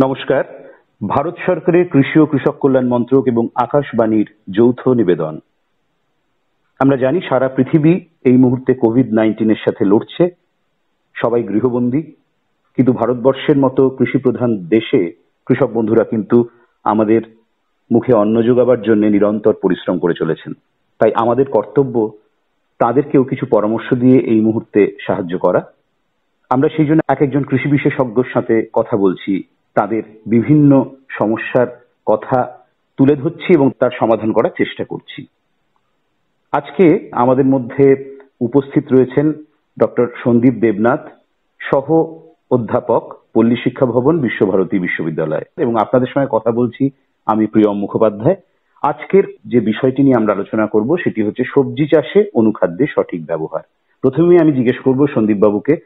নমস্কার। ভারত সরকারের কৃষি ও কৃষক কল্যাণ মন্ত্রক এবং আকাশবাণীর যৌথ নিবেদন। আমরা জানি সারা পৃথিবী এই মুহূর্তে কোভিড নাইন্টিনের সাথে লড়ছে। সবাই গৃহবন্দী। কিন্তু ভারতবর্ষের মতো কৃষি প্রধান দেশে কৃষক বন্ধুরা কিন্তু আমাদের মুখে অন্ন যোগাবার জন্য নিরন্তর পরিশ্রম করে চলেছেন। তাই আমাদের কর্তব্য তাদেরকেও কিছু পরামর্শ দিয়ে এই মুহূর্তে সাহায্য করা। আমরা সেই জন্য এক একজন কৃষি বিশেষজ্ঞর সাথে কথা বলছি। তাদের বিভিন্ন সমস্যার কথা তুলে ধরছি এবং তার সমাধান করার চেষ্টা করছি। আজকে আমাদের মধ্যে উপস্থিত রয়েছেন ডক্টর সন্দীপ দেবনাথ, সহ অধ্যাপক, পল্লী শিক্ষা ভবন, বিশ্বভারতী বিশ্ববিদ্যালয়। এবং আপনাদের সঙ্গে কথা বলছি আমি প্রিয়ম মুখোপাধ্যায়। আজকের যে বিষয়টি নিয়ে আমরা আলোচনা করব সেটি হচ্ছে সবজি চাষে অনুখাদ্যের সঠিক ব্যবহার। প্রথমে আমি জিজ্ঞেস করব সন্দীপ বাবুকে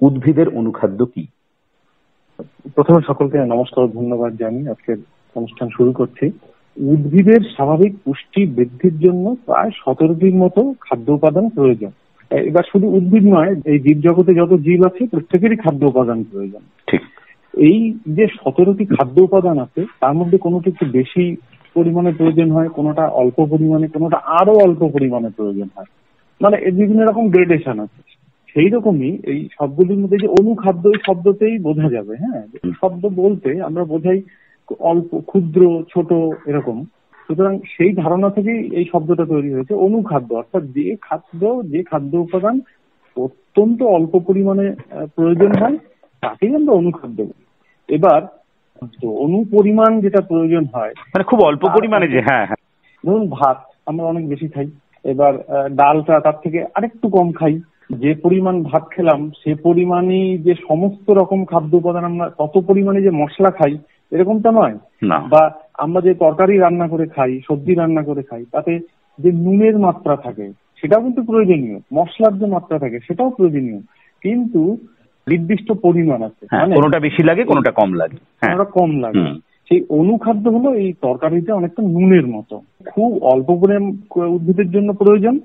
উদ্ভিদের অনুখাদ্য কি? প্রথমে সকলকে নমস্কার ধন্যবাদ জানি আজকের অনুষ্ঠান শুরু করছি। উদ্ভিদের স্বাভাবিক পুষ্টি বৃদ্ধির জন্য প্রায় সতেরোটির মতো খাদ্য উপাদান প্রয়োজন। এবার শুধু উদ্ভিদ নয় এই জীব জগতে যত জীব আছে প্রত্যেকেরই খাদ্য উপাদান প্রয়োজন। ঠিক। এই যে সতেরোটি খাদ্য উপাদান আছে তার মধ্যে কোনোটা একটু বেশি পরিমাণে প্রয়োজন হয় কোনোটা অল্প পরিমাণে কোনোটা আরও অল্প পরিমাণে প্রয়োজন হয়। মানে বিভিন্ন রকম গ্রেডেশন আছে। সেই রকমই এই সবগুলির মধ্যে যে অনুখাদ্য এই শব্দতেই বোঝা যাবে হ্যাঁ? শব্দ বলতে আমরা বোঝাই অল্প ক্ষুদ্র ছোট এরকম। সুতরাং সেই ধারণা থেকেই এই শব্দটা তৈরি হয়েছে অনুখাদ্য। অর্থাৎ যে খাদ্য যে খাদ্য উপাদান অত্যন্ত অল্প পরিমাণে প্রয়োজন হয় তাকেই আমরা অনুখাদ্য বলি। এবার অনু পরিমাণ যেটা প্রয়োজন হয় মানে খুব অল্প পরিমাণে যে হ্যাঁ হ্যাঁ। ধরুন ভাত আমরা অনেক বেশি খাই। এবার ডালটা তার থেকে আরেকটু কম খাই। যে পরিমাণ ভাত খেলাম সে পরিমাণই যে সমস্ত রকম খাদ্য উপাদান আমরা তত পরিমাণে যে মশলা খাই এরকমটা নয়। বা আমরা যে তরকারি রান্না করে খাই সবজি রান্না করে খাই তাতে যে নুনের মাত্রা থাকে সেটাও কিন্তু প্রয়োজনীয়। মশলার যে মাত্রা থাকে সেটাও প্রয়োজনীয়। কিন্তু নির্দিষ্ট পরিমাণ আছে। হ্যাঁ, মানে কোনোটা বেশি লাগে কোনোটা কম লাগে। হ্যাঁ। কোনোটা কম লাগে। সেই অনুখাদ্য হলো এই তরকারিতে অনেকটা নুনের মতো। খুব অল্প পরিমাণ উদ্ভিদের জন্য প্রয়োজন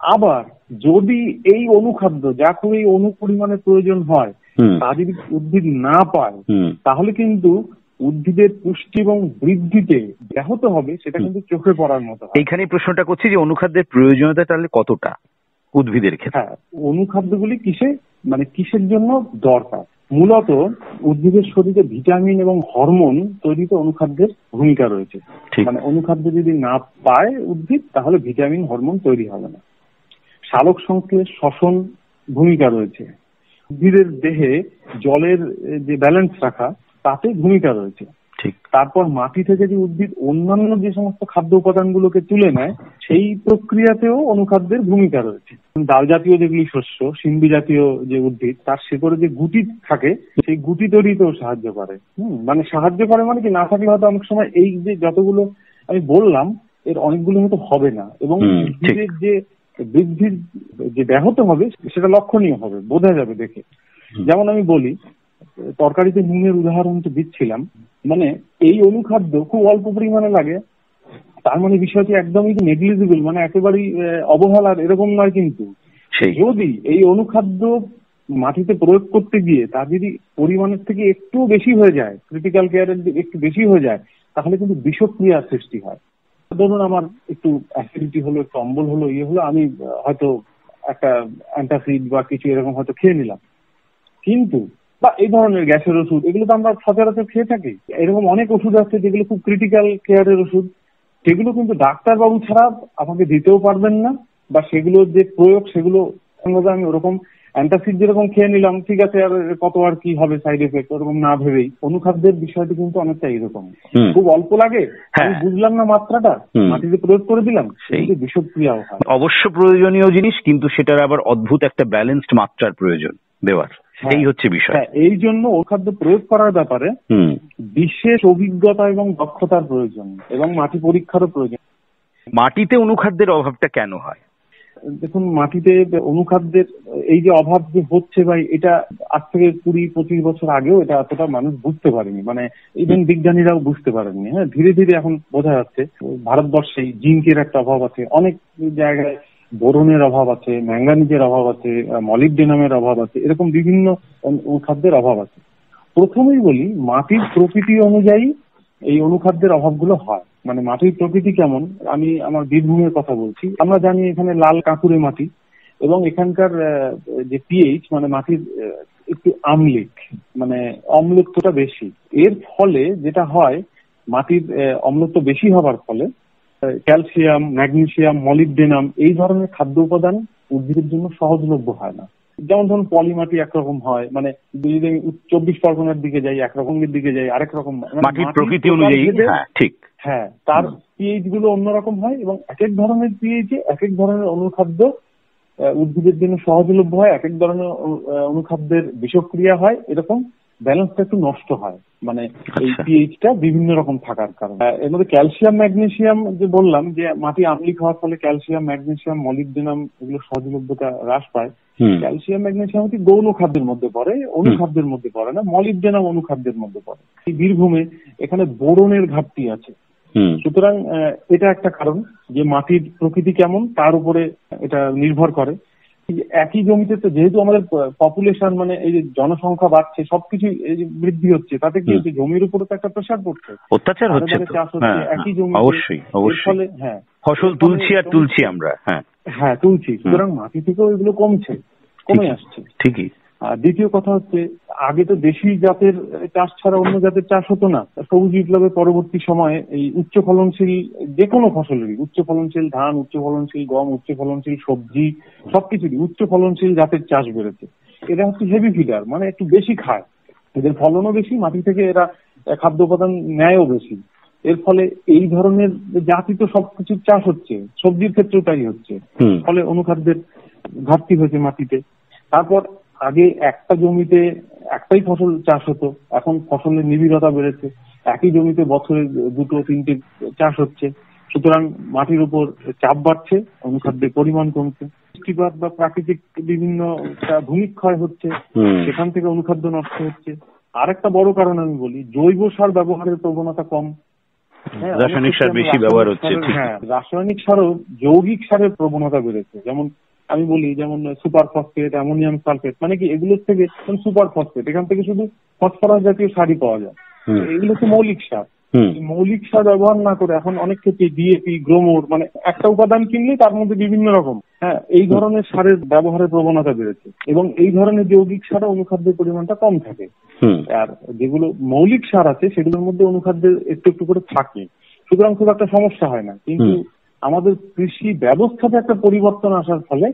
আবার যদি এই অনুখাদ্য যা খুব এই অনু পরিমাণে প্রয়োজন হয় তা যদি উদ্ভিদ না পায় তাহলে কিন্তু উদ্ভিদের পুষ্টি এবং বৃদ্ধিতে ব্যাহত হবে সেটা কিন্তু চোখে পড়ার মতো। এইখানে প্রশ্নটা করছি যে অনুখাদ্যের প্রয়োজনীয়তা তাহলে কতটা উদ্ভিদের ক্ষেত্রে? হ্যাঁ অনুখাদ্যগুলি কিসে মানে কিসের জন্য দরকার? মূলত উদ্ভিদের শরীরে ভিটামিন এবং হরমোন তৈরিতে অনুখাদ্যের ভূমিকা রয়েছে। মানে অনুখাদ্য যদি না পায় উদ্ভিদ তাহলে ভিটামিন হরমোন তৈরি হবে না। সালোক সংশ্লেষ শ্বসন ভূমিকা রয়েছে। উদ্ভিদের দেহে জলের যে ব্যালেন্স রাখা তাতে ভূমিকা রয়েছে। ঠিক। তারপর মাটি থেকে যে উদ্ভিদ অন্যান্য যে সমস্ত খাদ্য উপাদানগুলোকে তুলে নেয় সেই প্রক্রিয়াতেও অনুখাদ্যের ভূমিকা রয়েছে। ডাল জাতীয় যেগুলি শস্য সিম্বি জাতীয় যে উদ্ভিদ তার শেকড়ে যে গুটি থাকে সেই গুটি তৈরিতেও সাহায্য করে। হুম মানে সাহায্য করে মানে কি না থাকলে হয়তো অনেক সময় এই যে যতগুলো আমি বললাম এর অনেকগুলো হয়তো হবে না। এবং উদ্ভিদের যে বৃদ্ধির যে ব্যাহত হবে সেটা লক্ষণীয় হবে বোঝা যাবে দেখে। যেমন আমি বলি তরকারিতে নুনের উদাহরণ তো দিচ্ছিলাম মানে এই অনুখাদ্য খুব অল্প পরিমাণে লাগে তার মানে বিষয়টি একদমই নেগলিজিবল মানে একেবারেই অবহেলার এরকম নয় কিন্তু। যদি এই অনুখাদ্য মাটিতে প্রয়োগ করতে গিয়ে তা যদি পরিমাণের থেকে একটু বেশি হয়ে যায় ক্রিটিক্যাল কেয়ারের একটু বেশি হয়ে যায় তাহলে কিন্তু বিষক্রিয়ার সৃষ্টি হয়। ধরুন আমার একটু অ্যাসিডিটি হলো, একটু অম্বল হলো ইয়ে হলো, আমি হয়তো একটা অ্যান্টাসিড বা কিছু এরকম হয়তো খেয়ে নিলাম। কিন্তু, বা এই ধরনের গ্যাসের ওষুধ, এগুলো তো আমরা সচরাচর খেয়ে থাকি। এরকম অনেক ওষুধ আছে যেগুলো খুব ক্রিটিক্যাল কেয়ারের ওষুধ। সেগুলো কিন্তু ডাক্তারবাবু ছাড়া আমাকে দিতেও পারবেন না, বা সেগুলোর যে প্রয়োগ, সেগুলো আমি ওরকম অ্যান্টাসিড যেরকম খেয়ে নিলাম ঠিক আছে আর কত আর কি হবে সাইড এফেক্ট ওরকম না ভেবেই। অনুখাদ্যের বিষয়টি কিন্তু অনেকটা এরকম। খুব অল্প লাগে। হ্যাঁ। আমি বুঝলাম না মাত্রাটা। মাটিতে প্রয়োগ করে দিলাম সেই। কিন্তু বিষক্রিয়াও হয়। অবশ্য প্রয়োজনীয় জিনিস কিন্তু সেটার আবার অদ্ভুত একটা ব্যালেন্সড মাত্রার প্রয়োজন দেওয়ার। হ্যাঁ। এই হচ্ছে বিষয়। হ্যাঁ এই জন্য অনুখাদ্য প্রয়োগ করার ব্যাপারে বিশেষ অভিজ্ঞতা এবং দক্ষতার প্রয়োজন এবং মাটি পরীক্ষারও প্রয়োজন। মাটিতে অনুখাদ্যের অভাবটা কেন হয়? দেখুন, মাটিতে অনুখাদ্যের, এই যে অভাব যে হচ্ছে ভাই, এটা আজ থেকে কুড়ি, পঁচিশ বছর আগেও এটা এতটা মানুষ বুঝতে পারেনি। মানে ইভেন বিজ্ঞানীরাও বুঝতে পারেননি। হ্যাঁ ধীরে ধীরে এখন বোঝা যাচ্ছে, ভারতবর্ষে জিঙ্কের একটা অভাব আছে। অনেক জায়গায় বোরনের অভাব আছে ম্যাঙ্গানিজের অভাব আছে, মলিবডেনামের অভাব আছে, এরকম বিভিন্ন খাদ্যের অভাব আছে। প্রথমেই বলি, মাটির প্রকৃতি অনুযায়ী এই অনুখাদ্যের অভাবগুলো হয়। মানে মাটির প্রকৃতি কেমন, আমি আমার বীরভূমের কথা বলছি। আমরা জানি এখানে লাল কাঁকুরে মাটি এবং এখানকার যে পিএইচ মানে মাটির একটু আমলিক মানে অম্লত্বটা বেশি। এর ফলে যেটা হয়, মাটির অম্লত্ব বেশি হবার ফলে ক্যালসিয়াম, ম্যাগনেসিয়াম, মলিবডেনাম এই ধরনের খাদ্য উপাদান উদ্ভিদের জন্য সহজলভ্য হয় না। যেমন ধরুন পলিমাটি একরকম হয় মানে যদি আমি চব্বিশ পরগনার দিকে যাই একরকমের দিকে যাই আরেক রকম মানে মাটির প্রকৃতি অনুযায়ী হ্যাঁ ঠিক। হ্যাঁ তার পিএইচগুলো অন্যরকম হয় এবং এক এক ধরনের পিএইচ এক এক ধরনের অনুখাদ্য উদ্ভিদের জন্য সহজলভ্য হয় এক এক ধরনের অনুখাদ্যের বিষক্রিয়া হয় এরকম ব্যালেন্সটা একটু নষ্ট হয়। মানে এই আচ্ছা। পিএইচটা বিভিন্ন রকম থাকার কারণে। এর মধ্যে ক্যালসিয়াম ম্যাগনেসিয়াম যে বললাম যে মাটি আমলিক হওয়ার ফলে ক্যালসিয়াম ম্যাগনেসিয়াম মলিবডেনাম এগুলো সহজলভ্যতা হ্রাস পায়। ক্যালসিয়াম ম্যাগনেসিয়াম হচ্ছে গৌণ খাদ্যের মধ্যে পড়ে অনুখাদ্যের মধ্যে পড়ে না মলিবডেনাম অনুখাদ্যের মধ্যে পড়ে। এই বীরভূমে এখানে বোরনের ঘাটতি আছে। সুতরাং এটা একটা কারণ যে মাটির প্রকৃতি কেমন তার উপরে এটা নির্ভর করে। এই একই জমিতে তো যেহেতু আমাদের পপুলেশন মানে এই যে জনসংখ্যা বাড়ছে সবকিছু এই যে বৃদ্ধি হচ্ছে তাতে কি হচ্ছে? জমির উপরে তো একটা প্রেশার পড়ছে। অত্যাচার হচ্ছে চাষ হচ্ছে, হ্যাঁ একই জমি অবশ্যই অবশ্যই। হ্যাঁ। ফসল তুলছি আর তুলছি আমরা হ্যাঁ। হ্যাঁ তুলছি। সুতরাং মাটি থেকেও এগুলো কমছে কমে আসছে। ঠিকই। দ্বিতীয় কথা হচ্ছে আগে তো দেশি জাতের চাষ ছাড়া অন্য জাতের চাষ হতো না। সবুজ বিপ্লবের পরবর্তী সময়ে এই উচ্চ ফলনশীল যে কোনো ফসলেরই উচ্চ ফলনশীল ধান উচ্চ ফলনশীল গম উচ্চ ফলনশীল সবজি সবকিছুরই উচ্চ ফলনশীল জাতের চাষ বেড়েছে। এরা হচ্ছে হেভি ফিডার মানে একটু বেশি খায়। এদের ফলনও বেশি মাটি থেকে এরা খাদ্য উপাদান নেয়ও বেশি। এর ফলে এই ধরনের জাতি তো সবকিছুর চাষ হচ্ছে সবজির ক্ষেত্রেও তাই হচ্ছে। ফলে অনুখাদ্যের ঘাটতি হয়েছে মাটিতে। তারপর আগে একটা জমিতে একটাই ফসল চাষ হতো এখন ফসলের নিবিড়তা বেড়েছে। একই জমিতে বছরে দুটো তিনটে চাষ হচ্ছে। সুতরাং মাটির উপর চাপ বাড়ছে অনুখাদ্যের পরিমাণ কমছে। বৃষ্টিপাত বা প্রাকৃতিক বিভিন্ন ভূমিক্ষয় হচ্ছে সেখান থেকে অনুখাদ্য নষ্ট হচ্ছে। আরেকটা বড় কারণ আমি বলি জৈব সার ব্যবহারের প্রবণতা কম। হ্যাঁ, রাসায়নিক সার বেশি ব্যবহার হচ্ছে হ্যাঁ রাসায়নিক সারও যৌগিক সারের প্রবণতা বেড়েছে। যেমন আমি বলি যেমন সুপার ফসফেট অ্যামোনিয়াম সালফেট মানে কি এগুলোর থেকে সুপার ফসফেট এখান থেকে শুধু ফসফরাস জাতীয় সারই পাওয়া যায়। এগুলো হচ্ছে মৌলিক সার। মৌলিক সার ব্যবহার না করে এখন অনেক ক্ষেত্রে ডিএপি গ্রোমোর মানে একটা উপাদান কিনলে তার মধ্যে বিভিন্ন রকম। হ্যাঁ এই ধরনের সারের ব্যবহারের প্রবণতা বেড়েছে। এবং এই ধরনের যৌগিক সারে অনুখাদ্যের পরিমাণটা কম থাকে। আর যেগুলো মৌলিক সার আছে সেগুলোর মধ্যে অনুখাদ্যের একটু একটু করে থাকে। সুতরাং খুব একটা সমস্যা হয় না। কিন্তু। আমাদের কৃষি ব্যবস্থাতে একটা পরিবর্তন আসার ফলে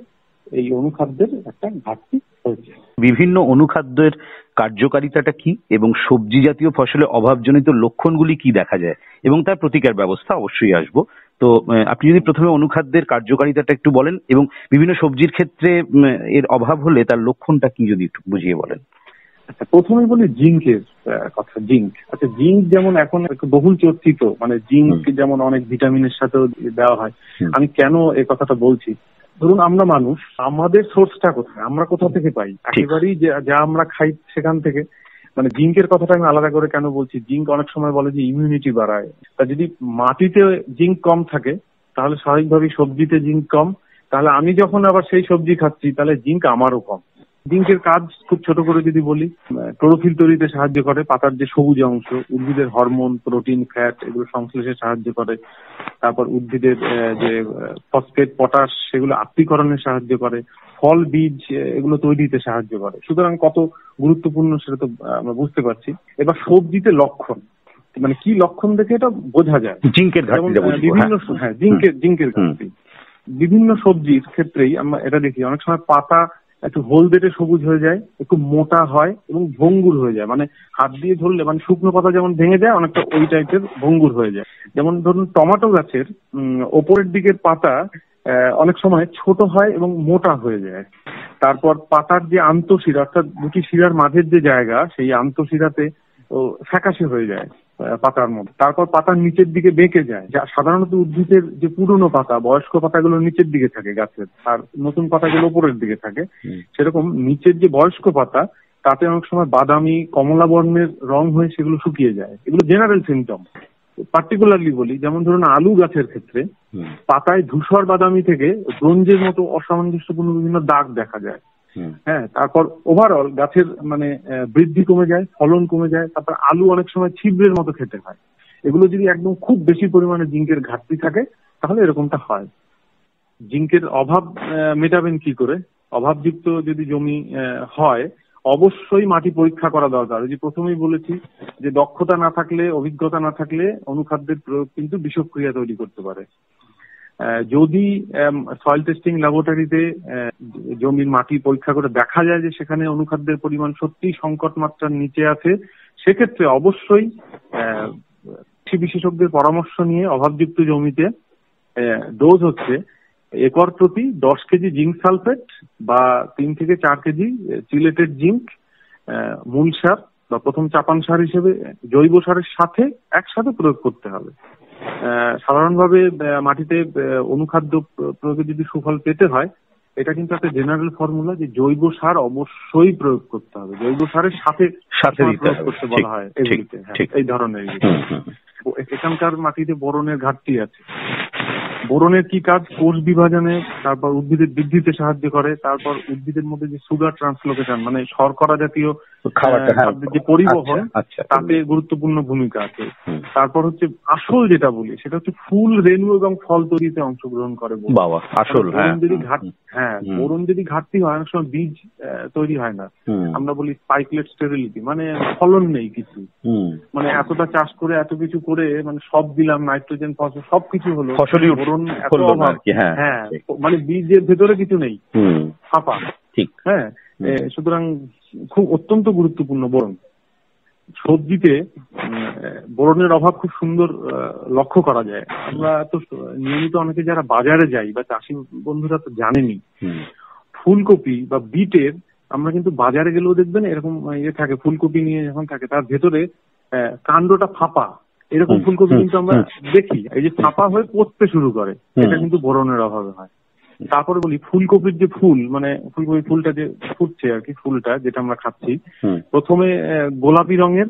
এই অনুখাদ্যের একটা ঘাটতি হয়েছে। বিভিন্ন অনুখাদ্যের কার্যকারিতাটা কি এবং সবজি জাতীয় ফসলে অভাবজনিত লক্ষণগুলি কি দেখা যায়? এবং তার প্রতিকার ব্যবস্থা অবশ্যই আসব। তো আপনি যদি প্রথমে অনুখাদ্যের কার্যকারিতাটা একটু বলেন এবং বিভিন্ন সবজির ক্ষেত্রে এর অভাব হলে তার লক্ষণটা কি যদি একটু বুঝিয়ে বলেন? আচ্ছা প্রথমেই বলি জিঙ্কের। কথা জিঙ্ক। আচ্ছা জিঙ্ক যেমন এখন একটু বহুল চর্চিত মানে জিঙ্ক যেমন অনেক ভিটামিনের সাথেও দেওয়া হয়। আমি কেন এই কথাটা বলছি? ধরুন আমরা মানুষ আমাদের সোর্সটা কোথায়? আমরা কোথা থেকে পাই? একেবারেই যা আমরা খাই সেখান থেকে। মানে জিঙ্কের কথাটা আমি আলাদা করে কেন বলছি? জিঙ্ক অনেক সময় বলে যে ইমিউনিটি বাড়ায়। তা যদি মাটিতে জিঙ্ক কম থাকে তাহলে স্বাভাবিকভাবেই সবজিতে জিঙ্ক কম। তাহলে আমি যখন আবার সেই সবজি খাচ্ছি তাহলে জিঙ্ক আমারও কম। জিঙ্কের কাজ খুব ছোট করে যদি বলি ক্লোরোফিল তৈরিতে সাহায্য করে পাতার যে সবুজ অংশ উদ্ভিদের হরমোন প্রোটিন ফ্যাট এগুলো সংশ্লেষে সাহায্য করে তারপর উদ্ভিদের যে ফসফেট পটাশ সেগুলো আত্মীকরণে সাহায্য করে ফল বীজ এগুলো তৈরিতে সাহায্য করে। সুতরাং কত গুরুত্বপূর্ণ সেটা তো আমরা বুঝতে পারছি। এবার সবজিতে লক্ষণ। মানে কি লক্ষণ দেখে এটা বোঝা যায়। জিঙ্কের বিভিন্ন হ্যাঁ। হ্যাঁ জিঙ্কের জিঙ্কের ঘাটতি। বিভিন্ন সবজির ক্ষেত্রেই আমরা এটা দেখি অনেক সময় পাতা একটু হলদেটে সবুজ হয়ে যায়, একটু মোটা হয় এবং ভঙ্গুর হয়ে যায়। মানে হাত দিয়ে ধরলে মানে শুকনো পাতা যেমন ভেঙে যায়, অনেকটা ওই টাইপের ভঙ্গুর হয়ে যায়। যেমন ধরুন টমেটো গাছের ওপরের দিকের পাতা অনেক সময় ছোট হয় এবং মোটা হয়ে যায়। তারপর পাতার যে আন্তঃশিরা, অর্থাৎ দুটি শিরার মাঝের যে জায়গা, সেই আন্তঃশিরাতে ফ্যাকাশে হয়ে যায়। পাতার মধ্যে। তারপর পাতার নিচের দিকে বেঁকে যায়। যা সাধারণত উদ্ভিদের যে পুরনো পাতা বয়স্ক পাতাগুলো নিচের দিকে থাকে গাছের আর নতুন পাতাগুলো উপরের দিকে থাকে। সেরকম নিচের যে বয়স্ক পাতা তাতে অনেক সময় বাদামি কমলা বর্ণের রং হয়ে সেগুলো শুকিয়ে যায়। এগুলো জেনারেল সিমটম পার্টিকুলারলি বলি যেমন ধরুন আলু গাছের ক্ষেত্রে পাতায় ধূসর বাদামি থেকে ব্রোঞ্জের মতো অসামঞ্জস্যপূর্ণ বিভিন্ন দাগ দেখা যায়। হ্যাঁ তারপর ওভারঅল গাছের মানে বৃদ্ধি কমে যায়, ফলন কমে যায়, তারপর আলু অনেক সময় ছিদ্রের মতো খেতে হয়। এগুলো যদি একদম খুব বেশি পরিমাণে জিঙ্কের ঘাটতি থাকে, তাহলে এরকমটা হয়। জিঙ্কের অভাব মেটাবেন কি করে? অভাবযুক্ত যদি জমি হয়, অবশ্যই মাটি পরীক্ষা করা দরকার। ওই যে প্রথমেই বলেছি যে দক্ষতা না থাকলে, অভিজ্ঞতা না থাকলে অনুখাদ্যের প্রয়োগ কিন্তু বিষক্রিয়া তৈরি করতে পারে। যদি সয়েল টেস্টিং ল্যাবরেটরিতে জমির মাটি পরীক্ষা করে দেখা যায় যে সেখানে অনুখাদ্যের পরিমাণ সত্যি সংকট মাত্রার নিচে আছে, সেক্ষেত্রে অবশ্যই কৃষি বিশেষজ্ঞের পরামর্শ নিয়ে অভাবযুক্ত জমিতে ডোজ হচ্ছে একর প্রতি দশ কেজি জিঙ্ক সালফেট বা তিন থেকে চার কেজি চিলেটেড জিঙ্ক মূল সার বা প্রথম চাপান সার হিসেবে জৈব সারের সাথে একসাথে প্রয়োগ করতে হবে। সাধারণভাবে মাটিতে অনুখাদ্য প্রয়োগে যদি সুফল পেতে হয় এটা কিন্তু একটা জেনারেল ফর্মুলা যে জৈব সার অবশ্যই প্রয়োগ করতে হবে। জৈব সারের সাথে সাথে প্রয়োগ করতে বলা হয় এগুলিতে হ্যাঁ, এই ধরনের এখানকার মাটিতে বরণের ঘাটতি আছে। বোরনের কি কাজ? কোষ বিভাজনে তারপর উদ্ভিদের বৃদ্ধিতে সাহায্য করে তারপর উদ্ভিদের মধ্যে যে সুগার ট্রান্সলোকেশন মানে শর্করা জাতীয় হ্যাঁ খাদ্যের যে পরিবহন আচ্ছা, আচ্ছা। তাতে গুরুত্বপূর্ণ ভূমিকা আছে। তারপর হচ্ছে আসল যেটা বলি সেটা হচ্ছে ফুল রেণু এবং ফল তৈরিতে অংশগ্রহণ করে। বাবা আসল হ্যাঁ যদি ঘাট হ্যাঁ। বোরন যদি ঘাটতি হয় অনেক সময় বীজ তৈরি হয় না। আমরা বলি স্পাইকলেট স্টেরিলিটি মানে ফলন নেই কিছু। মানে এতটা চাষ করে এত কিছু করে মানে সব দিলাম নাইট্রোজেন ফসফরাস সবকিছু হলো। ফসলই বোরন এত হ্যাঁ, হ্যাঁ মানে বীজের ভেতরে কিছু নেই। ফাঁপা। ঠিক। হ্যাঁ সুতরাং খুব অত্যন্ত গুরুত্বপূর্ণ বরণ। সবজিতে উম, বোরনের অভাব খুব সুন্দর লক্ষ্য করা যায়। আমরা তো নিয়মিত অনেকে যারা বাজারে যাই বা চাষি বন্ধুরা তো জানেনি ফুলকপি বা বিটের আমরা কিন্তু বাজারে গেলেও দেখবেন এরকম ইয়ে থাকে ফুলকপি নিয়ে যখন থাকে তার ভেতরে আহ, কাণ্ডটা ফাঁপা। এরকম ফুলকপি কিন্তু আমরা দেখি এই যে ফাঁপা হয়ে পড়তে শুরু করে। এটা কিন্তু বরণের অভাবে হয়। তারপরে বলি ফুলকপির যে ফুল মানে ফুলকপি ফুলটা যে ফুটছে আর কি ফুলটা যেটা আমরা খাচ্ছি প্রথমে গোলাপি রঙের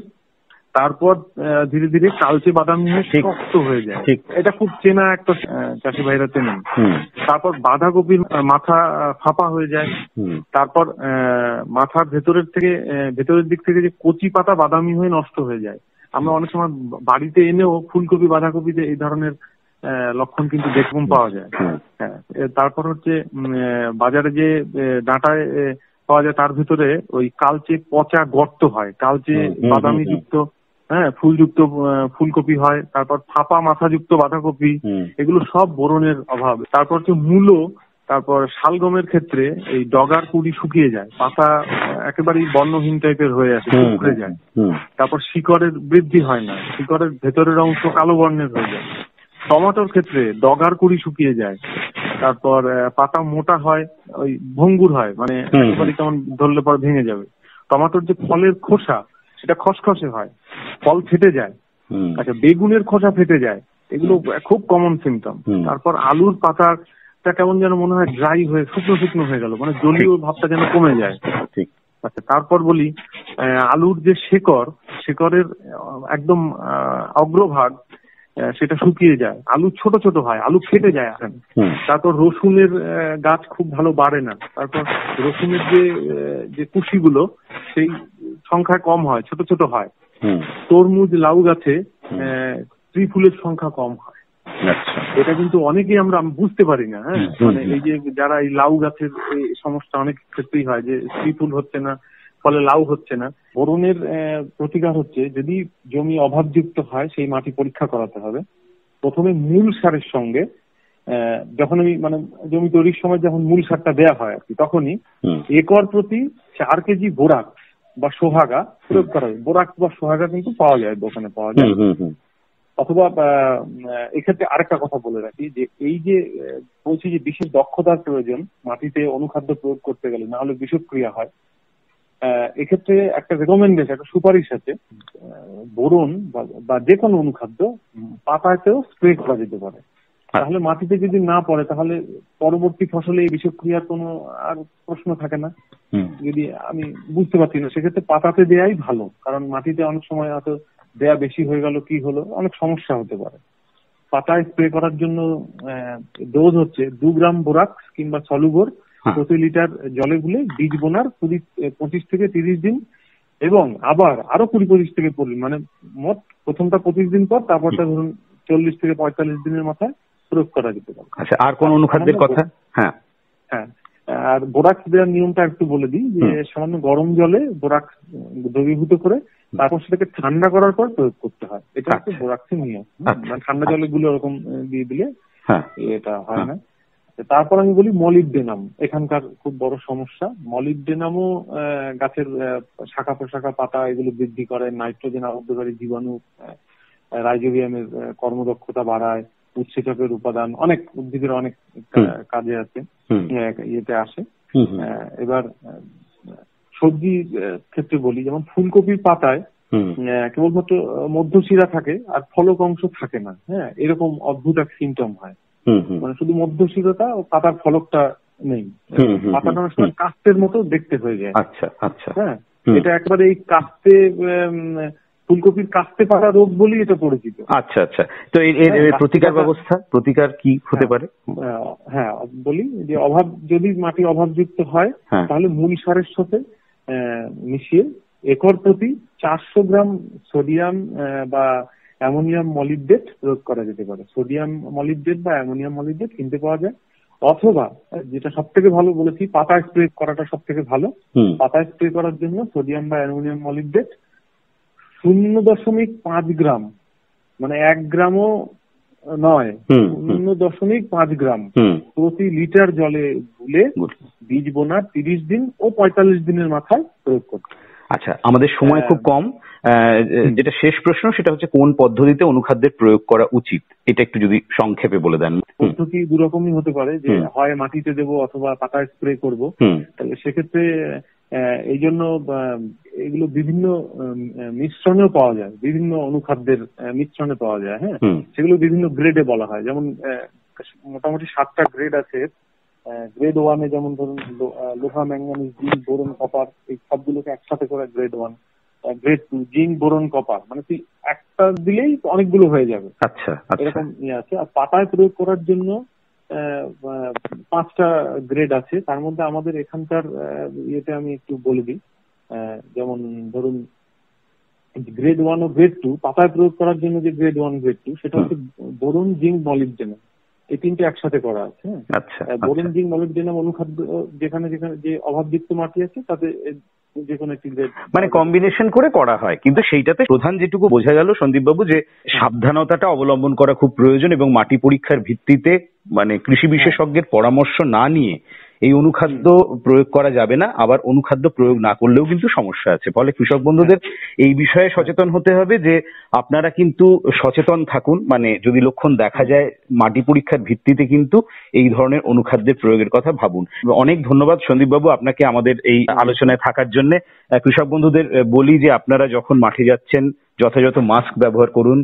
তারপর ধীরে ধীরে কালচে বাদামি হয়ে শক্ত হয়ে যায়। এটা খুব চেনা একটা চাষি ভাইরা চেনেন। তারপর বাঁধাকপির মাথা ফাঁপা হয়ে যায়। তারপর আহ, মাথার ভেতরের থেকে ভেতরের দিক থেকে যে কচি পাতা বাদামি হয়ে নষ্ট হয়ে যায়। আমরা অনেক সময় বাড়িতে এনেও ফুলকপি বাঁধাকপিতে এই ধরনের আহ, লক্ষণ কিন্তু দেখুন পাওয়া যায়। হ্যাঁ তারপর হচ্ছে বাজারে যে ডাঁটায় পাওয়া যায় তার ভিতরে ওই কালচে পচা গর্ত হয়। কালচে বাদামি যুক্ত হ্যাঁ ফুলযুক্ত ফুলকপি হয় তারপর ফাঁপা মাথাযুক্ত বাঁধাকপি এগুলো সব বোরনের অভাব। তারপর হচ্ছে মূলো তারপর শালগমের ক্ষেত্রে এই ডগার কুড়ি শুকিয়ে যায়। পাতা একেবারেই বর্ণহীন টাইপের হয়ে আসে শুকরে যায়। তারপর শিকড়ের বৃদ্ধি হয় না শিকড়ের ভেতরের অংশ কালো বর্ণের হয়ে যায়। টমাটোর ক্ষেত্রে ডগার কুড়ি শুকিয়ে যায়। তারপর পাতা মোটা হয় ওই ভঙ্গুর হয় মানে। একেবারে কেমন ধরলে পর ভেঙে যাবে। টমাটোর যে ফলের খোসা সেটা খসখসে হয় ফল ফেটে যায়। আচ্ছা বেগুনের খোসা ফেটে যায় এগুলো খুব কমন সিমটম তারপর আলুর পাতাটা কেমন যেন মনে হয় ড্রাই হয়ে শুকনো শুকনো হয়ে গেল মানে জলীয় ভাবটা যেন কমে যায়। ঠিক। আচ্ছা তারপর বলি আহ, আলুর যে শেকড় শেকড়ের একদম আহ, অগ্রভাগ সেটা শুকিয়ে যায়। আলু ছোট ছোট হয় আলু ফেটে যায় এখন। তারপর রসুনের গাছ খুব ভালো বাড়ে না। তারপর রসুনের যে যে কুশিগুলো সেই সংখ্যা কম হয় ছোট ছোট হয়। তরমুজ লাউ গাছে স্ত্রী সংখ্যা কম হয়। আচ্ছা। এটা কিন্তু অনেকেই আমরা বুঝতে পারি না হ্যাঁ? মানে এই যে যারা এই লাউ গাছের সমস্যা অনেক ক্ষেত্রেই হয় যে স্ত্রী ফুল হচ্ছে না ফলে লাউ হচ্ছে না। বোরনের আহ, প্রতিকার হচ্ছে যদি জমি অভাবযুক্ত হয় সেই মাটি পরীক্ষা করাতে হবে। প্রথমে মূল সারের সঙ্গে যখন আমি মানে জমি তৈরির সময় যখন মূল সারটা দেয়া হয় আর কি তখনই একর প্রতি চার কেজি বোরাক বা সোহাগা প্রয়োগ করা হয়। বোরাক বা সোহাগা কিন্তু পাওয়া যায় দোকানে পাওয়া যায়। অথবা এক্ষেত্রে আরেকটা কথা বলে রাখি যে এই যে বলছি যে বিশেষ দক্ষতার প্রয়োজন মাটিতে অনুখাদ্য প্রয়োগ করতে গেলে না হলে বিষক্রিয়া হয়। এক্ষেত্রে একটা রেকমেন্ডেশন একটা সুপারিশ আছে। বোরন বা- যে কোনো অনুখাদ্য পাতাতেও স্প্রে করা যেতে পারে। তাহলে মাটিতে যদি না পড়ে তাহলে পরবর্তী ফসলে এই বিষক্রিয়ার কোনো আর প্রশ্ন থাকে না। যদি আমি বুঝতে পারছি না সেক্ষেত্রে পাতাতে দেয়াই ভালো। কারণ মাটিতে অনেক সময় হয়তো দেয়া বেশি হয়ে গেল কি হলো অনেক সমস্যা হতে পারে। পাতায় স্প্রে করার জন্য ডোজ হচ্ছে দু গ্রাম বোরাক্স কিংবা সলুবোর হ্যাঁ। প্রতি লিটার জলে গুলে বীজ বোনার কুড়ি পঁচিশ থেকে তিরিশ দিন এবং আবার আরও কুড়ি পঁচিশ থেকে মানে মোট প্রথমটা পঁচিশ দিন পর তারপরটা ধরুন চল্লিশ থেকে পঁয়তাল্লিশ দিনের মাথায় প্রয়োগ করা যেতে পারে। আচ্ছা আর কোন অনুখাদ্যের কথা? হ্যাঁ। হ্যাঁ। আর বোরাক্স দেওয়ার নিয়মটা একটু বলে দিই যে সামান্য গরম জলে বোরাক্স দ্রবীভূত করে তারপর সেটাকে ঠান্ডা করার পর প্রয়োগ করতে হয়। এটা হচ্ছে আচ্ছা। বোরাক্সের নিয়ম। আচ্ছা। মানে ঠান্ডা জলে গুলো ওরকম দিয়ে দিলে হ্যাঁ। এটা হয় না। তারপর আমি বলি মলিবডেনাম এখানকার খুব বড় সমস্যা। মলিবডেনামও গাছের শাখা প্রশাখা পাতা এগুলো বৃদ্ধি করে নাইট্রোজেন আবদ্ধকারী জীবাণু রাইজোবিয়ামের কর্মদক্ষতা বাড়ায় উৎসেচকের উপাদান অনেক উদ্ভিদের অনেক কাজে আছে ইয়েতে আসে। এবার আহ, সবজির ক্ষেত্রে বলি যেমন ফুলকপির পাতায় কেবলমাত্র মধ্যশিরা থাকে আর ফলক অংশ থাকে না হ্যাঁ এরকম অদ্ভুত এক সিমটম হয়। মানে শুধু মধ্যশিরতা ও পাতার ফলকটা নেই। পাতাটা অনেক সময় কাস্তের মতো দেখতে হয়ে যায়। আচ্ছা আচ্ছা। হ্যাঁ এটা একবারে এই কাস্তে ফুলকপির কাস্তে পাতা রোগ বলেই এটা পরিচিত। আচ্ছা আচ্ছা। তো এর হ্যাঁ, প্রতিকার ব্যবস্থা প্রতিকার কি হতে হ্যাঁ। পারে? আহ, হ্যাঁ বলি যে অভাব যদি মাটি অভাবযুক্ত হয় হ্যাঁ। তাহলে মূল সারের সাথে মিশিয়ে একর প্রতি চারশো গ্রাম সোডিয়াম আহ, বা অ্যামোনিয়াম মলিবডেট প্রয়োগ করা যেতে পারে। সোডিয়াম মলিবডেট বা অ্যামোনিয়াম মলিবডেট কিনতে পাওয়া যায়। অথবা যেটা সব থেকে ভালো বলেছি পাতা স্প্রে করাটা সব থেকে ভালো পাতা স্প্রে করার জন্য সোডিয়াম বা অ্যালুমিনিয়াম মলিবডেট শূন্য দশমিক পাঁচ গ্রাম মানে এক গ্রামও নয়। শূন্য দশমিক পাঁচ গ্রাম প্রতি লিটার জলে গুলে বীজ বোনার তিরিশ দিন ও পঁয়তাল্লিশ দিনের মাথায় প্রয়োগ করতে আচ্ছা আমাদের সময় হ্যাঁ। খুব কম। যেটা শেষ প্রশ্ন সেটা হচ্ছে কোন পদ্ধতিতে অনুখাদ্যের প্রয়োগ করা উচিত? এটা একটু যদি সংক্ষেপে বলে দেন। পদ্ধতি দু রকমই হতে পারে যে হয় মাটিতে দেবো অথবা পাতায় স্প্রে করব। তাহলে সেক্ষেত্রে এই জন্য এগুলো বিভিন্ন মিশ্রণেও পাওয়া যায়। বিভিন্ন অনুখাদ্যের মিশ্রণে পাওয়া যায় হ্যাঁ? সেগুলো বিভিন্ন গ্রেডে বলা হয়। যেমন মোটামুটি সাতটা গ্রেড আছে। গ্রেড ওয়ানে যেমন ধরুন লোহা ম্যাঙ্গানিজ জিঙ্ক বোরন কপার এই সবগুলোকে একসাথে করে grade one grade two zinc boron copper মানে তুই একটা দিলেই অনেকগুলো হয়ে যাবে। আচ্ছা আচ্ছা। এরকম ইয়ে আছে। আর পাতায় প্রয়োগ করার জন্য পাঁচটা গ্রেড আছে। তার মধ্যে আমাদের এখানকার আহ, ইয়েতে আমি একটু বলে দিই। আহ, যেমন ধরুন গ্রেড ওয়ান ও গ্রেড টু পাতায় প্রয়োগ করার জন্য যে গ্রেড ওয়ান গ্রেড টু সেটা হচ্ছে বোরন জিঙ্ক মলিবডেনাম। এই তিনটে একসাথে করা আছে হ্যাঁ। জিং বোরন জিঙ্ক মলিবডেনাম অনুখাদ্য যেখানে যেখানে যে অভাবযুক্ত মাটি আছে তাতে এ- যে কোনো একটি মানে কম্বিনেশন করে করা হয়। কিন্তু সেইটাতে প্রধান যেটুকু বোঝা গেল সন্দীপবাবু যে সাবধানতাটা অবলম্বন করা খুব প্রয়োজন এবং মাটি পরীক্ষার ভিত্তিতে মানে কৃষি বিশেষজ্ঞের পরামর্শ না নিয়ে এই অনুখাদ্য প্রয়োগ করা যাবে না, আবার অনুখাদ্য প্রয়োগ না করলেও কিন্তু সমস্যা আছে। ফলে কৃষক বন্ধুদের এই বিষয়ে সচেতন হতে হবে যে, আপনারা কিন্তু সচেতন থাকুন মানে যদি লক্ষণ দেখা যায়, মাটি পরীক্ষার ভিত্তিতে কিন্তু এই ধরনের অনুখাদ্যের প্রয়োগের কথা ভাবুন। অনেক ধন্যবাদ সন্দীপ বাবু আপনাকে আমাদের এই আলোচনায় থাকার জন্য। কৃষক বন্ধুদের বলি যে, আপনারা যখন মাঠে যাচ্ছেন, যথাযথ মাস্ক ব্যবহার করুন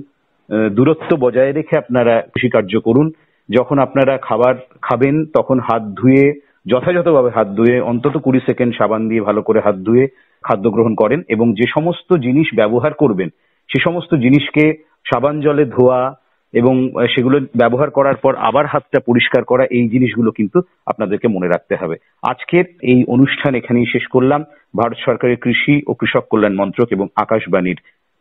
দূরত্ব বজায় রেখে আপনারা কৃষিকার্য করুন। যখন আপনারা খাবার খাবেন, তখন হাত ধুয়ে যথাযথভাবে হাত ধুয়ে অন্তত কুড়ি সেকেন্ড সাবান দিয়ে ভালো করে হাত ধুয়ে খাদ্য গ্রহণ করেন এবং যে সমস্ত জিনিস ব্যবহার করবেন, সে সমস্ত জিনিসকে সাবান জলে ধোয়া এবং সেগুলো ব্যবহার করার পর আবার হাতটা পরিষ্কার করা, এই জিনিসগুলো কিন্তু আপনাদেরকে মনে রাখতে হবে। আজকের এই অনুষ্ঠান এখানেই শেষ করলাম। ভারত সরকারের কৃষি ও কৃষক কল্যাণ মন্ত্রক এবং আকাশবাণীর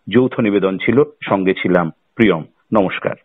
যৌথ নিবেদন ছিল, সঙ্গে ছিলাম প্রিয়ম। নমস্কার।